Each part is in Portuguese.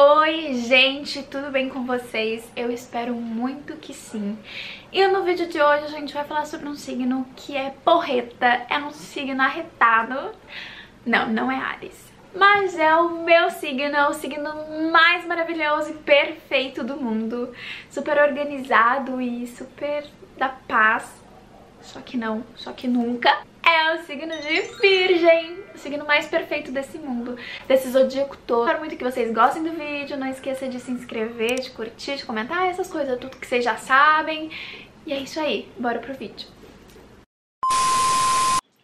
Oi, gente, tudo bem com vocês? Eu espero muito que sim. E no vídeo de hoje a gente vai falar sobre um signo que é porreta, é um signo arretado. Não, não é Ares. Mas é o meu signo, é o signo mais maravilhoso e perfeito do mundo. Super organizado e super da paz. Só que não, só que nunca. É o signo de Virgem, o signo mais perfeito desse mundo, desse zodíaco todo. Espero muito que vocês gostem do vídeo, não esqueça de se inscrever, de curtir, de comentar essas coisas, tudo que vocês já sabem. E é isso aí, bora pro vídeo.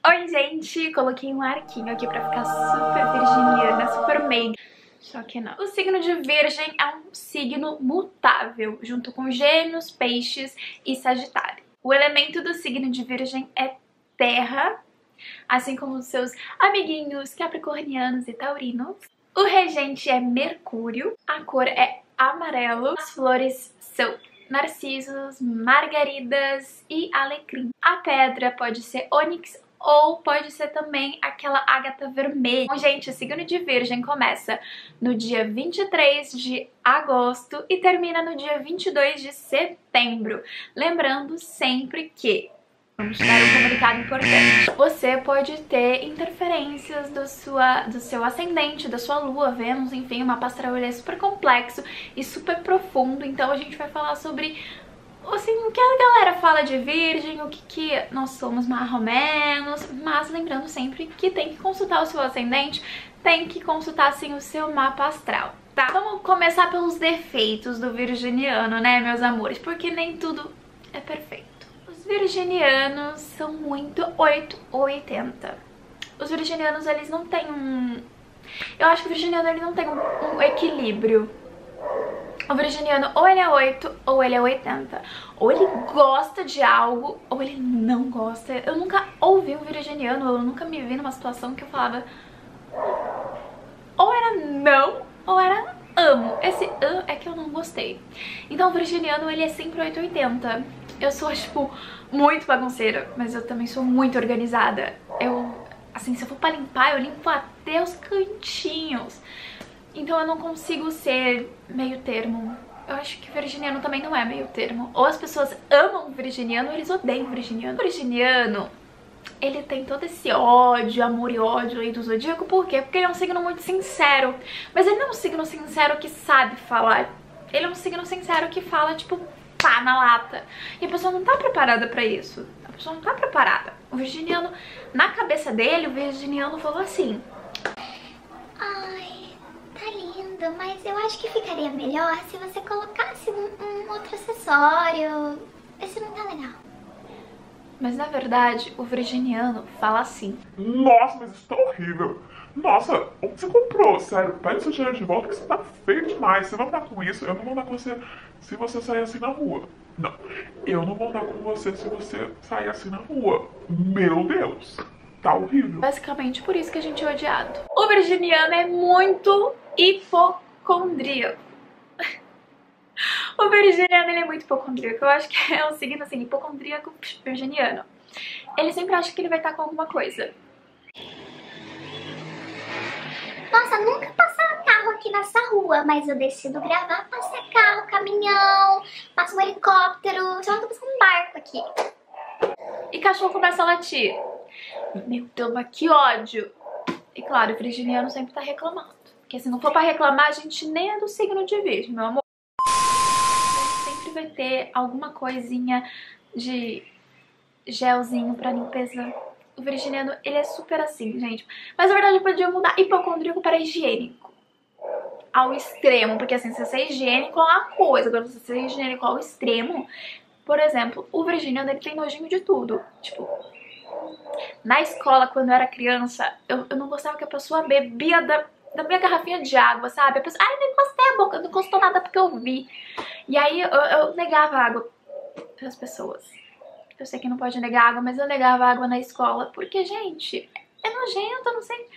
Oi, gente! Coloquei um arquinho aqui pra ficar super virginiana, super meiga. Só que não. O signo de Virgem é um signo mutável, junto com Gêmeos, Peixes e Sagitário. O elemento do signo de Virgem é terra, assim como os seus amiguinhos capricornianos e taurinos. O regente é Mercúrio, a cor é amarelo, as flores são narcisos, margaridas e alecrim. A pedra pode ser ônix ou pode ser também aquela ágata vermelha. Bom, gente, o signo de Virgem começa no dia 23 de agosto e termina no dia 22 de setembro. Lembrando sempre que Vamos dar um comunicado importante. Você pode ter interferências do, sua, do seu ascendente, da sua lua, Vênus, enfim, uma mapa astral é super complexo e super profundo. Então a gente vai falar sobre assim, o que a galera fala de virgem, o que, que nós somos mais ou menos, mas lembrando sempre que tem que consultar o seu ascendente, tem que consultar, assim, o seu mapa astral. Tá, vamos começar pelos defeitos do virginiano, né, meus amores? Porque nem tudo é perfeito. Os virginianos são muito 8 ou 80. Os virginianos, eles não têm um... Eu acho que o virginiano, ele não tem um, um equilíbrio. O virginiano, ou ele é 8 ou ele é 80. Ou ele gosta de algo, ou ele não gosta. Eu nunca ouvi um virginiano, eu nunca me vi numa situação que eu falava... Ou era não, ou era amo. Esse am é que eu não gostei. Então o virginiano, ele é sempre 880. Eu sou, tipo, muito bagunceira, mas eu também sou muito organizada. Eu, assim, se eu for pra limpar, eu limpo até os cantinhos. Então eu não consigo ser meio termo. Eu acho que virginiano também não é meio termo. Ou as pessoas amam virginiano ou eles odeiam virginiano. O virginiano, ele tem todo esse ódio, amor e ódio aí do zodíaco. Por quê? Porque ele é um signo muito sincero. Mas ele não é um signo sincero que sabe falar. Ele é um signo sincero que fala, tipo, pá, na lata. E a pessoa não tá preparada pra isso. A pessoa não tá preparada. O virginiano, na cabeça dele, o virginiano falou assim... Ai, tá lindo, mas eu acho que ficaria melhor se você colocasse um, um outro acessório. Esse não tá legal. Mas na verdade, o virginiano fala assim. Nossa, mas isso tá horrível. Nossa, onde você comprou? Sério, pega seu dinheiro de volta que você tá feio demais. Você vai andar com isso? Eu não vou andar com você se você sair assim na rua. Não, eu não vou andar com você se você sair assim na rua. Meu Deus, tá horrível. Basicamente por isso que a gente é odiado. O virginiano é muito hipocondríaco. O virginiano ele é muito hipocondríaco. Eu acho que é um signo assim, hipocondríaco virginiano. Ele sempre acha que ele vai estar com alguma coisa. Nossa, nunca passava carro aqui nessa rua, mas eu decido gravar, passa carro, caminhão, passa um helicóptero, só tô passando um barco aqui. E cachorro começa a latir. Meu Deus, mas que ódio. E claro, o virginiano sempre tá reclamando. Porque se não for pra reclamar, a gente nem é do signo de virgem, meu amor. Vai ter alguma coisinha de gelzinho pra limpeza o virginiano, ele é super assim, gente. Mas na verdade eu podia mudar hipocondríaco para higiênico. Ao extremo, porque assim, se você é higiênico é uma coisa, agora se você é higiênico ao extremo, por exemplo, o virginiano ele tem nojinho de tudo. Tipo, na escola, quando eu era criança, eu, eu não gostava que a pessoa bebia da, da minha garrafinha de água, sabe? A pessoa, ai, não encostei a boca, não encostou nada porque eu vi. E aí eu, eu negava água para as pessoas. Eu sei que não pode negar água, mas eu negava água na escola. Porque, gente, é nojento, eu não sei.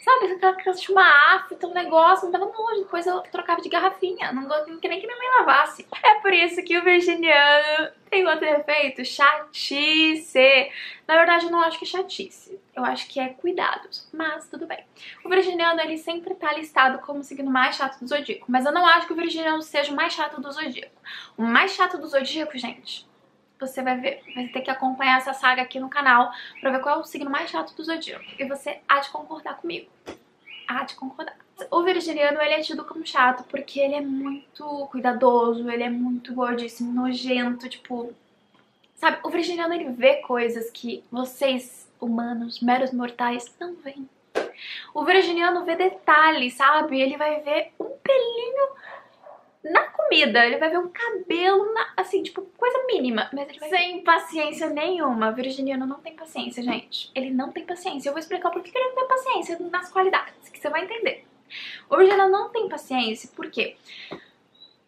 Sabe, aquela criança tinha uma afta, um negócio, não tava nojo, depois eu trocava de garrafinha, não, não queria nem que minha mãe lavasse. É por isso que o virginiano tem outro efeito, chatice. Na verdade, eu não acho que é chatice, eu acho que é cuidados, mas tudo bem. O virginiano, ele sempre tá listado como o signo mais chato do zodíaco, mas eu não acho que o virginiano seja o mais chato do zodíaco. O mais chato do zodíaco, gente, você vai ver, vai ter que acompanhar essa saga aqui no canal pra ver qual é o signo mais chato do zodíaco. E você há de concordar comigo. Há de concordar. O virginiano, ele é tido como chato porque ele é muito cuidadoso, ele é muito gordíssimo, nojento, tipo... Sabe, o virginiano, ele vê coisas que vocês, humanos, meros mortais, não veem. O virginiano vê detalhes, sabe? Ele vai ver um pelinho comida. Ele vai ver um cabelo, na, assim, tipo, coisa mínima. Mas ele vai sem paciência nenhuma. Virginiano não tem paciência, gente. Ele não tem paciência. Eu vou explicar por que ele não tem paciência nas qualidades, que você vai entender. O virginiano não tem paciência porque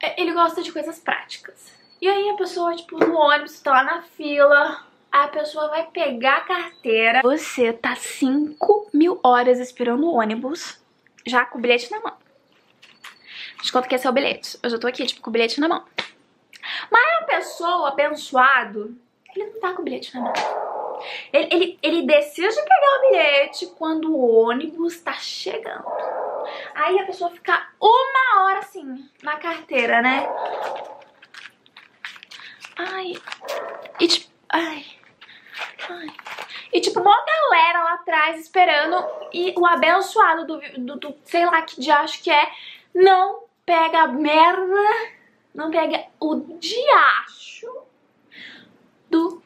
é, ele gosta de coisas práticas. E aí a pessoa, tipo, no ônibus, tá lá na fila, a pessoa vai pegar a carteira. Você tá 5 mil horas esperando o ônibus, já com o bilhete na mão. De quanto que é seu bilhete. Eu já tô aqui, tipo, com o bilhete na mão. Mas a pessoa, abençoado, ele não tá com o bilhete na mão. Ele, ele, ele decide pegar o bilhete quando o ônibus tá chegando. Aí a pessoa fica uma hora assim, na carteira, né? Ai. E tipo. Ai. Ai. E tipo, uma galera lá atrás esperando. E o abençoado do, do, do sei lá que diacho que é, não pega a merda, não pega o diacho do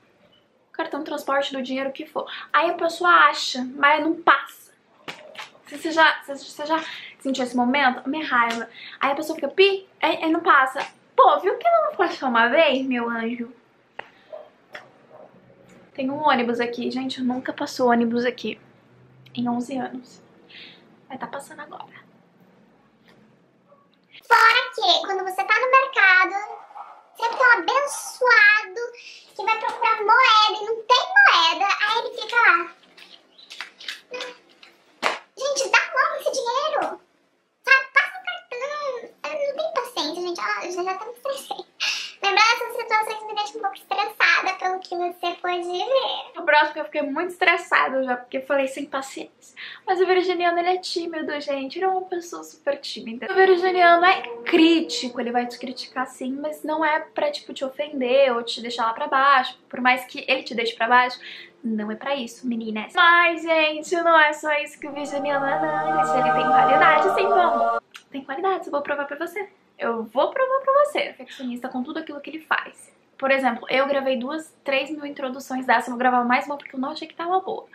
cartão de transporte, do dinheiro que for. Aí a pessoa acha, mas não passa. Você já, você já sentiu esse momento? Minha raiva. Aí a pessoa fica, pi, aí, aí não passa. Pô, viu que ela não passou uma vez, meu anjo? Tem um ônibus aqui. Gente, nunca passou ônibus aqui. Em 11 anos. Vai tá passando agora. Fora que, quando você tá no mercado, sempre tem um abençoado que vai procurar moeda e não tem moeda, aí ele fica lá. Gente, dá logo esse dinheiro. Sabe, passa o cartão. Eu não tenho paciência, gente. Ah, eu já até me estressei. Lembrar essas situações me deixa um pouco estressada pelo que você pode ver. O próximo eu fiquei muito estressada já, porque falei sem paciência. Mas o virginiano, ele é tímido, gente. Ele é uma pessoa super tímida. O virginiano é crítico, ele vai te criticar sim, mas não é pra, tipo, te ofender ou te deixar lá pra baixo. Por mais que ele te deixe pra baixo, não é pra isso, meninas. Mas, gente, não é só isso que o virginiano é, não. Ele tem qualidade, sim, vamos. Tem qualidades, eu vou provar pra você. Eu vou provar pra você. Perfeccionista com tudo aquilo que ele faz. Por exemplo, eu gravei duas, três mil introduções dessa, eu vou gravar mais uma porque eu não achei que tava boa.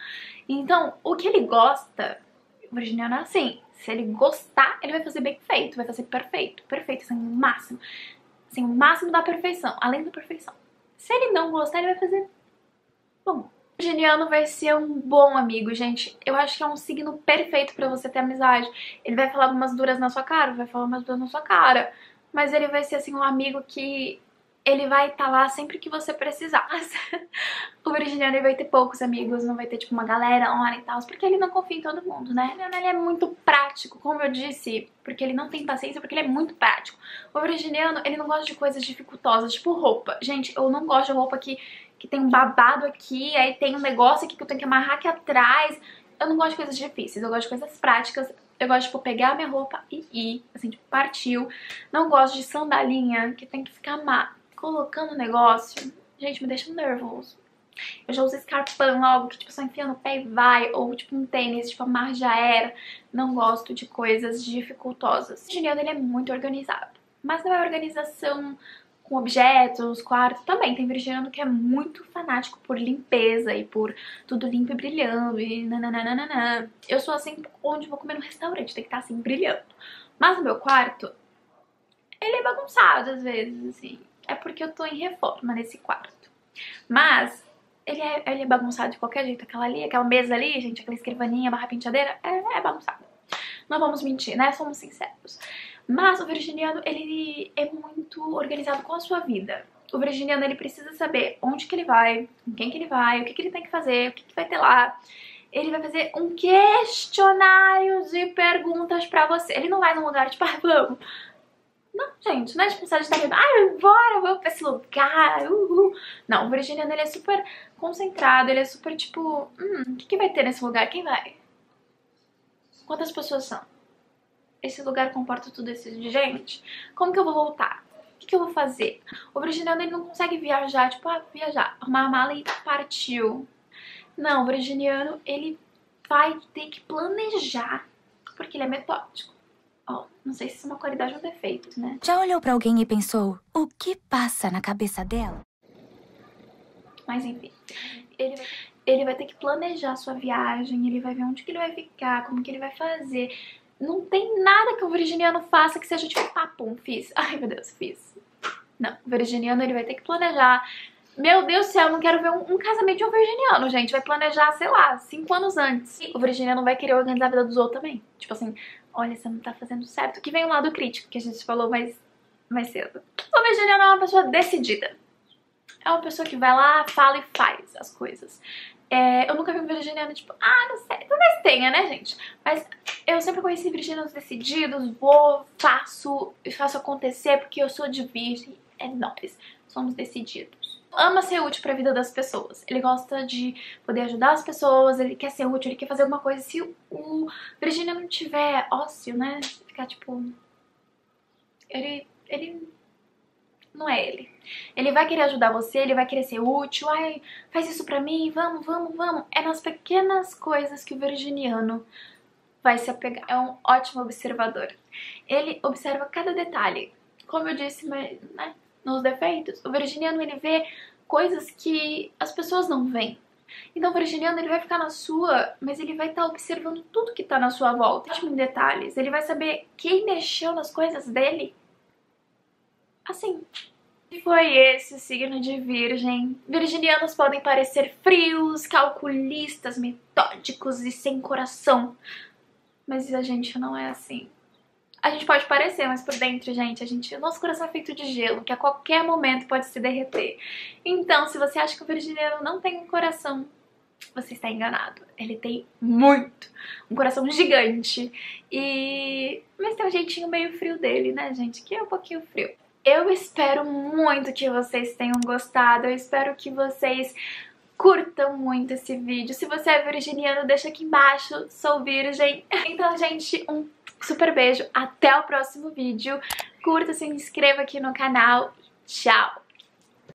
Então, o que ele gosta, o virginiano é assim, se ele gostar, ele vai fazer bem feito, vai fazer perfeito, perfeito, assim, o máximo. Assim, o máximo da perfeição, além da perfeição. Se ele não gostar, ele vai fazer bom. O virginiano vai ser um bom amigo, gente. Eu acho que é um signo perfeito pra você ter amizade. Ele vai falar umas duras na sua cara, vai falar umas duras na sua cara. Mas ele vai ser, assim, um amigo que ele vai estar tá lá sempre que você precisar. O virginiano vai ter poucos amigos, não vai ter tipo uma galera online e tal, porque ele não confia em todo mundo, né? Ele é muito prático, como eu disse, porque ele não tem paciência, porque ele é muito prático. O virginiano, ele não gosta de coisas dificultosas, tipo roupa. Gente, eu não gosto de roupa que, que tem um babado aqui, aí tem um negócio aqui que eu tenho que amarrar aqui atrás. Eu não gosto de coisas difíceis, eu gosto de coisas práticas. Eu gosto de, tipo, pegar minha roupa e ir, assim, tipo, partiu. Não gosto de sandalinha, que tem que ficar colocando o negócio, gente, me deixa nervoso. Eu já uso escarpão, algo que tipo só enfia no pé e vai, ou tipo um tênis, tipo a mar já era. Não gosto de coisas dificultosas. O Juliano ele é muito organizado, mas não é organização com objetos, quartos, também tem virginiano que é muito fanático por limpeza e por tudo limpo e brilhando e nananana. Eu sou assim onde vou comer no restaurante, tem que estar assim brilhando. Mas o meu quarto, ele é bagunçado às vezes, assim é porque eu tô em reforma nesse quarto. Mas ele é, ele é bagunçado de qualquer jeito. Aquela ali, aquela mesa ali, gente, aquela escrivaninha barra penteadeira, é, é bagunçado. Não vamos mentir, né? Somos sinceros. Mas o virginiano, ele é muito organizado com a sua vida. O virginiano, ele precisa saber onde que ele vai, com quem que ele vai, o que que ele tem que fazer, o que que vai ter lá. ele vai fazer um questionário de perguntas pra você. Ele não vai num lugar tipo, ah, vamos. Não, gente, não é tipo Sagitário, ah, bora, vamos pra esse lugar, uhul. Não, o virginiano, ele é super concentrado, ele é super tipo, hum, o que, que vai ter nesse lugar? Quem vai? Quantas pessoas são? Esse lugar comporta tudo isso de gente? Como que eu vou voltar? O que, que eu vou fazer? O virginiano, ele não consegue viajar, tipo, ah, viajar, arrumar a mala e partiu. Não, o virginiano, ele vai ter que planejar, porque ele é metódico. Sei se isso é uma qualidade ou um defeito, né? Já olhou pra alguém e pensou, o que passa na cabeça dela? Mas enfim, ele vai, ele vai ter que planejar a sua viagem, ele vai ver onde que ele vai ficar, como que ele vai fazer. Não tem nada que o virginiano faça que seja tipo, papum, fiz. Ai, meu Deus, fiz. Não, o virginiano ele vai ter que planejar meu Deus do céu, eu não quero ver um, um, casamento de um virginiano, gente. Vai planejar, sei lá, cinco anos antes. O virginiano vai querer organizar a vida dos outros também. Tipo assim, olha, você não tá fazendo certo. Que vem o lado crítico, que a gente falou mais, mais cedo. O virginiano é uma pessoa decidida. É uma pessoa que vai lá, fala e faz as coisas. É, eu nunca vi um virginiano tipo, ah, não sei, talvez tenha, né, gente? Mas eu sempre conheci virginianos decididos, vou, faço, faço acontecer porque eu sou de virgem. É nós, somos decididos ama ser útil para a vida das pessoas. Ele gosta de poder ajudar as pessoas, ele quer ser útil, ele quer fazer alguma coisa. Se o Virginia não tiver ócio, né? Ficar tipo. Ele. Ele. Não é ele. Ele vai querer ajudar você, ele vai querer ser útil. Ai, faz isso pra mim, vamos, vamos, vamos. É nas pequenas coisas que o virginiano vai se apegar. É um ótimo observador. Ele observa cada detalhe. Como eu disse, mas, né? Nos defeitos. O virginiano ele vê coisas que as pessoas não veem. Então o virginiano ele vai ficar na sua, mas ele vai estar tá observando tudo que está na sua volta, em detalhes. Ele vai saber quem mexeu nas coisas dele. Assim. Foi esse signo de Virgem. Virginianos podem parecer frios, calculistas, metódicos e sem coração. Mas a gente não é assim. A gente pode parecer, mas por dentro, gente, a gente, o nosso coração é feito de gelo, que a qualquer momento pode se derreter. Então, se você acha que o virginiano não tem um coração, você está enganado. Ele tem muito, um coração gigante. E mas tem um jeitinho meio frio dele, né, gente? Que é um pouquinho frio. Eu espero muito que vocês tenham gostado. Eu espero que vocês curtam muito esse vídeo. Se você é virginiano, deixa aqui embaixo. Sou virgem. Então, gente, um super beijo. Até o próximo vídeo. Curta, se inscreva aqui no canal. Tchau!